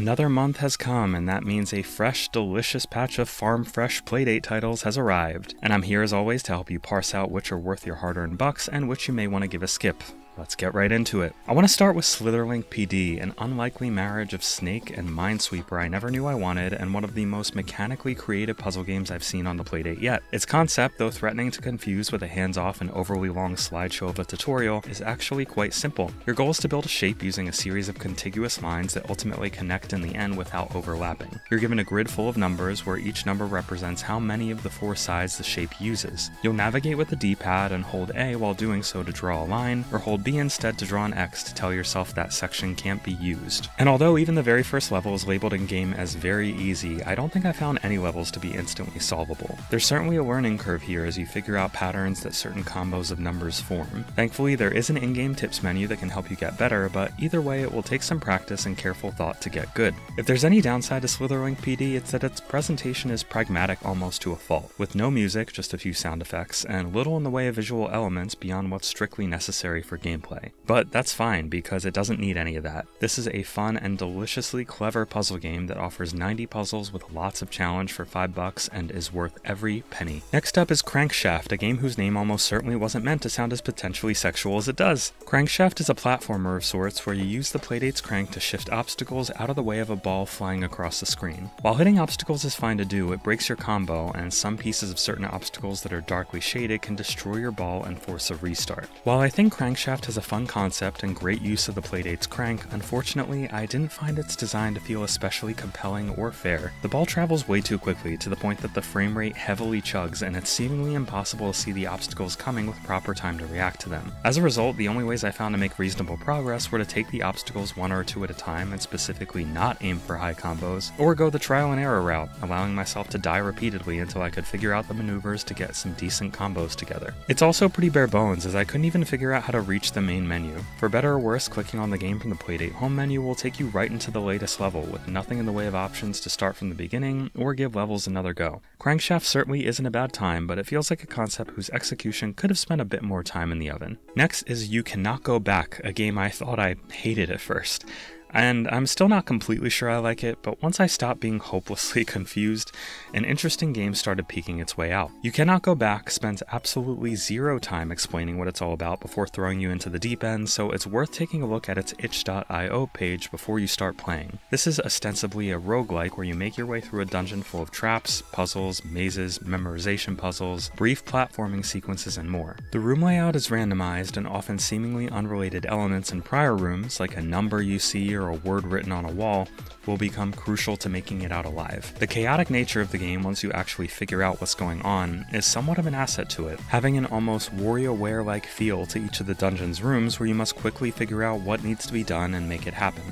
Another month has come, and that means a fresh, delicious patch of farm fresh Playdate titles has arrived. And I'm here as always to help you parse out which are worth your hard earned bucks and which you may want to give a skip. Let's get right into it. I want to start with Slitherlink PD, an unlikely marriage of Snake and Minesweeper I never knew I wanted, and one of the most mechanically creative puzzle games I've seen on the Playdate yet. Its concept, though threatening to confuse with a hands-off and overly long slideshow of a tutorial, is actually quite simple. Your goal is to build a shape using a series of contiguous lines that ultimately connect in the end without overlapping. You're given a grid full of numbers where each number represents how many of the four sides the shape uses. You'll navigate with the D-pad and hold A while doing so to draw a line, or hold B instead to draw an X to tell yourself that section can't be used. And although even the very first level is labeled in game as very easy, I don't think I found any levels to be instantly solvable. There's certainly a learning curve here as you figure out patterns that certain combos of numbers form. Thankfully, there is an in-game tips menu that can help you get better, but either way it will take some practice and careful thought to get good. If there's any downside to Slitherlink PD, it's that its presentation is pragmatic almost to a fault, with no music, just a few sound effects, and little in the way of visual elements beyond what's strictly necessary for gameplay gameplay. But that's fine because it doesn't need any of that. This is a fun and deliciously clever puzzle game that offers 90 puzzles with lots of challenge for 5 bucks and is worth every penny. Next up is Crankshaft, a game whose name almost certainly wasn't meant to sound as potentially sexual as it does. Crankshaft is a platformer of sorts where you use the Playdate's crank to shift obstacles out of the way of a ball flying across the screen. While hitting obstacles is fine to do, it breaks your combo, and some pieces of certain obstacles that are darkly shaded can destroy your ball and force a restart. While I think Crankshaft has a fun concept and great use of the Playdate's crank, unfortunately, I didn't find its design to feel especially compelling or fair. The ball travels way too quickly to the point that the frame rate heavily chugs and it's seemingly impossible to see the obstacles coming with proper time to react to them. As a result, the only ways I found to make reasonable progress were to take the obstacles one or two at a time and specifically not aim for high combos, or go the trial and error route, allowing myself to die repeatedly until I could figure out the maneuvers to get some decent combos together. It's also pretty bare bones as I couldn't even figure out how to reach the main menu. For better or worse, clicking on the game from the Playdate home menu will take you right into the latest level, with nothing in the way of options to start from the beginning or give levels another go. Crankshaft certainly isn't a bad time, but it feels like a concept whose execution could have spent a bit more time in the oven. Next is You Cannot Go Back, a game I thought I hated at first. And I'm still not completely sure I like it, but once I stopped being hopelessly confused, an interesting game started peeking its way out. You Cannot Go Back spends absolutely zero time explaining what it's all about before throwing you into the deep end, so it's worth taking a look at its itch.io page before you start playing. This is ostensibly a roguelike where you make your way through a dungeon full of traps, puzzles, mazes, memorization puzzles, brief platforming sequences, and more. The room layout is randomized and often seemingly unrelated elements in prior rooms, like a number you see or a word written on a wall, will become crucial to making it out alive. The chaotic nature of the game once you actually figure out what's going on is somewhat of an asset to it, having an almost WarioWare like feel to each of the dungeon's rooms where you must quickly figure out what needs to be done and make it happen.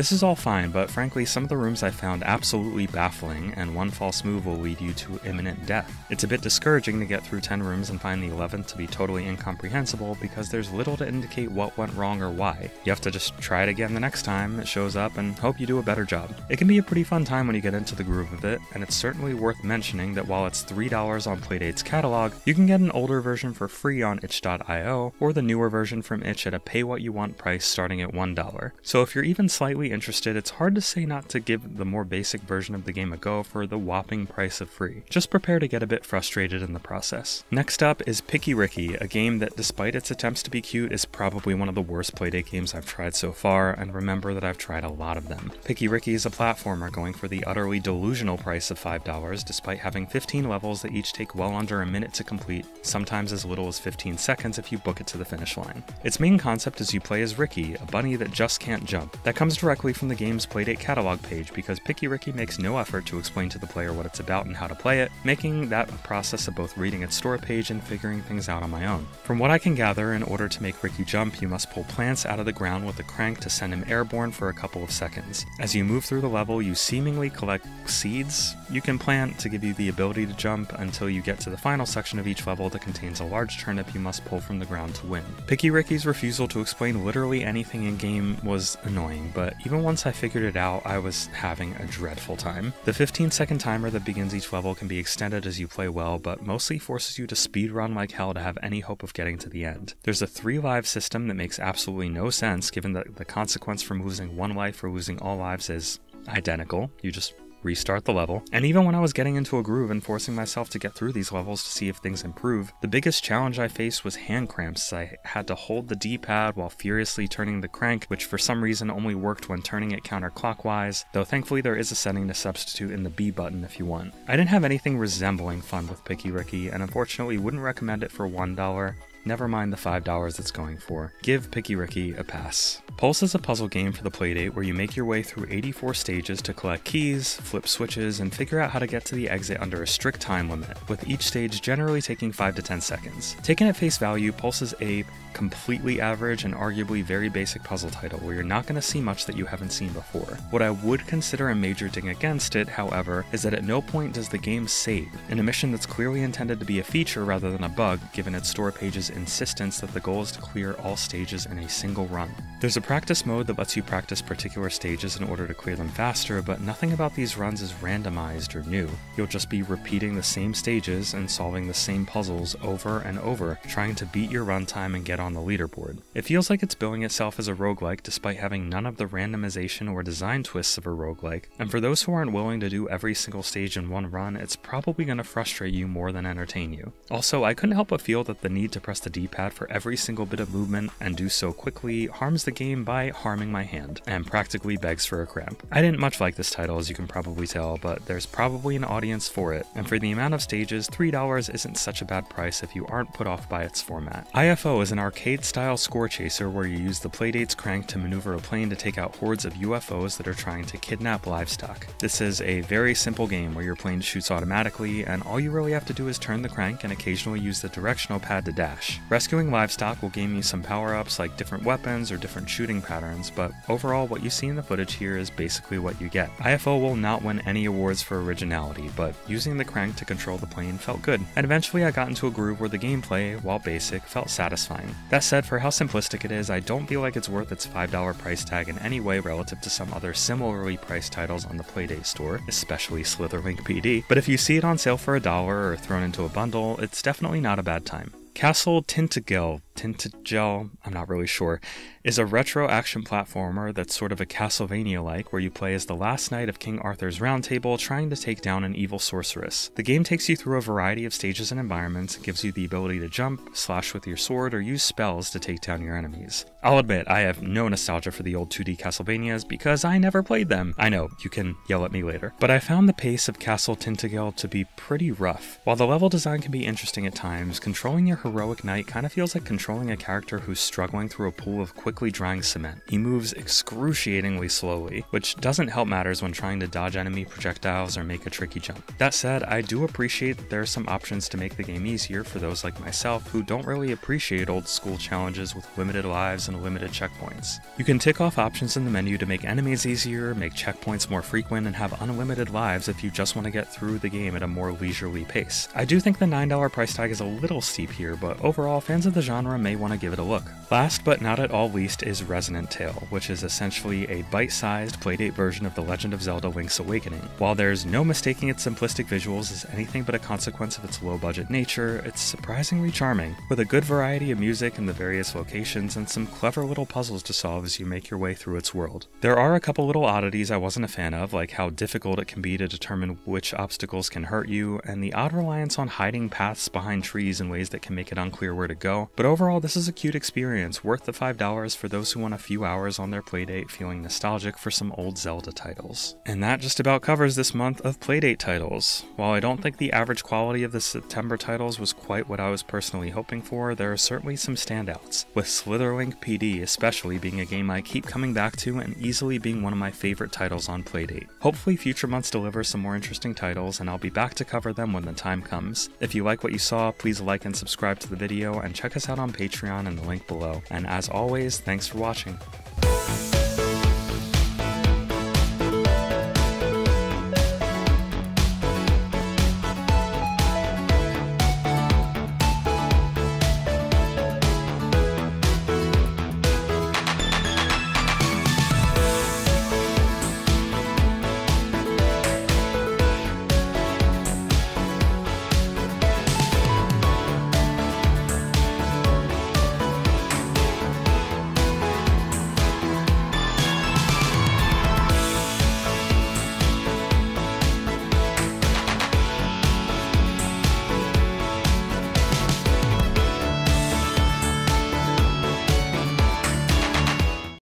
This is all fine, but frankly, some of the rooms I found absolutely baffling, and one false move will lead you to imminent death. It's a bit discouraging to get through 10 rooms and find the 11th to be totally incomprehensible because there's little to indicate what went wrong or why. You have to just try it again the next time it shows up and hope you do a better job. It can be a pretty fun time when you get into the groove of it, and it's certainly worth mentioning that while it's $3 on Playdate's catalog, you can get an older version for free on itch.io, or the newer version from itch at a pay what you want price starting at $1. So if you're even slightly interested, it's hard to say not to give the more basic version of the game a go for the whopping price of free. Just prepare to get a bit frustrated in the process. Next up is Picky Ricky, a game that despite its attempts to be cute is probably one of the worst Playdate games I've tried so far, and remember that I've tried a lot of them. Picky Ricky is a platformer going for the utterly delusional price of $5 despite having 15 levels that each take well under a minute to complete, sometimes as little as 15 seconds if you book it to the finish line. Its main concept is you play as Ricky, a bunny that just can't jump. That comes directly directly from the game's Playdate catalog page because Picky Ricky makes no effort to explain to the player what it's about and how to play it, making that a process of both reading its store page and figuring things out on my own. From what I can gather, in order to make Ricky jump, you must pull plants out of the ground with a crank to send him airborne for a couple of seconds. As you move through the level, you seemingly collect seeds you can plant to give you the ability to jump until you get to the final section of each level that contains a large turnip you must pull from the ground to win. Picky Ricky's refusal to explain literally anything in game was annoying, but even once I figured it out, I was having a dreadful time. The 15 second timer that begins each level can be extended as you play well, but mostly forces you to speedrun like hell to have any hope of getting to the end. There's a 3 live system that makes absolutely no sense given that the consequence from losing one life or losing all lives is identical. You just restart the level. And even when I was getting into a groove and forcing myself to get through these levels to see if things improve, the biggest challenge I faced was hand cramps. I had to hold the D-pad while furiously turning the crank, which for some reason only worked when turning it counterclockwise, though thankfully there is a setting to substitute in the B button if you want. I didn't have anything resembling fun with Picky Ricky, and unfortunately wouldn't recommend it for $1. Never mind the $5 it's going for. Give Picky Ricky a pass. Pulse is a puzzle game for the Playdate where you make your way through 84 stages to collect keys, flip switches, and figure out how to get to the exit under a strict time limit, with each stage generally taking 5 to 10 seconds. Taken at face value, Pulse is a completely average and arguably very basic puzzle title where you're not going to see much that you haven't seen before. What I would consider a major ding against it, however, is that at no point does the game save, in a mission that's clearly intended to be a feature rather than a bug, given its store page's insistence that the goal is to clear all stages in a single run. There's a practice mode that lets you practice particular stages in order to clear them faster, but nothing about these runs is randomized or new. You'll just be repeating the same stages and solving the same puzzles over and over, trying to beat your runtime and get on the leaderboard. It feels like it's billing itself as a roguelike despite having none of the randomization or design twists of a roguelike, and for those who aren't willing to do every single stage in one run, it's probably going to frustrate you more than entertain you. Also, I couldn't help but feel that the need to press the D-pad for every single bit of movement and do so quickly harms the game by harming my hand, and practically begs for a cramp. I didn't much like this title as you can probably tell, but there's probably an audience for it, and for the amount of stages, $3 isn't such a bad price if you aren't put off by its format. IFO is an arcade style score chaser where you use the Playdate's crank to maneuver a plane to take out hordes of UFOs that are trying to kidnap livestock. This is a very simple game where your plane shoots automatically, and all you really have to do is turn the crank and occasionally use the directional pad to dash. Rescuing livestock will gain you some power ups like different weapons or different shooting patterns, but overall, what you see in the footage here is basically what you get. IFO will not win any awards for originality, but using the crank to control the plane felt good, and eventually I got into a groove where the gameplay, while basic, felt satisfying. That said, for how simplistic it is, I don't feel like it's worth its $5 price tag in any way relative to some other similarly priced titles on the Playdate store, especially Slitherlink PD, but if you see it on sale for a dollar or thrown into a bundle, it's definitely not a bad time. Castle Tintagel, Tintagel, I'm not really sure, is a retro action platformer that's sort of a Castlevania like, where you play as the last knight of King Arthur's Round Table trying to take down an evil sorceress. The game takes you through a variety of stages and environments and gives you the ability to jump, slash with your sword, or use spells to take down your enemies. I'll admit, I have no nostalgia for the old 2D Castlevanias because I never played them. I know, you can yell at me later. But I found the pace of Castle Tintagel to be pretty rough. While the level design can be interesting at times, controlling your heroic knight kind of feels like controlling a character who's struggling through a pool of quickly drying cement. He moves excruciatingly slowly, which doesn't help matters when trying to dodge enemy projectiles or make a tricky jump. That said, I do appreciate that there are some options to make the game easier for those like myself who don't really appreciate old school challenges with limited lives and limited checkpoints. You can tick off options in the menu to make enemies easier, make checkpoints more frequent, and have unlimited lives if you just want to get through the game at a more leisurely pace. I do think the $9 price tag is a little steep here, but overall, fans of the genre may want to give it a look. Last but not at all least is Resonant Tale, which is essentially a bite-sized playdate version of The Legend of Zelda Link's Awakening. While there's no mistaking its simplistic visuals as anything but a consequence of its low-budget nature, it's surprisingly charming, with a good variety of music in the various locations and some clever little puzzles to solve as you make your way through its world. There are a couple little oddities I wasn't a fan of, like how difficult it can be to determine which obstacles can hurt you, and the odd reliance on hiding paths behind trees in ways that can make it unclear where to go, but overall this is a cute experience, worth the $5 for those who want a few hours on their playdate feeling nostalgic for some old Zelda titles. And that just about covers this month of playdate titles. While I don't think the average quality of the September titles was quite what I was personally hoping for, there are certainly some standouts, with Slitherlink PD especially being a game I keep coming back to and easily being one of my favorite titles on Playdate. Hopefully future months deliver some more interesting titles and I'll be back to cover them when the time comes. If you like what you saw, please like and subscribe to the video and check us out on Patreon in the link below. And as always, thanks for watching.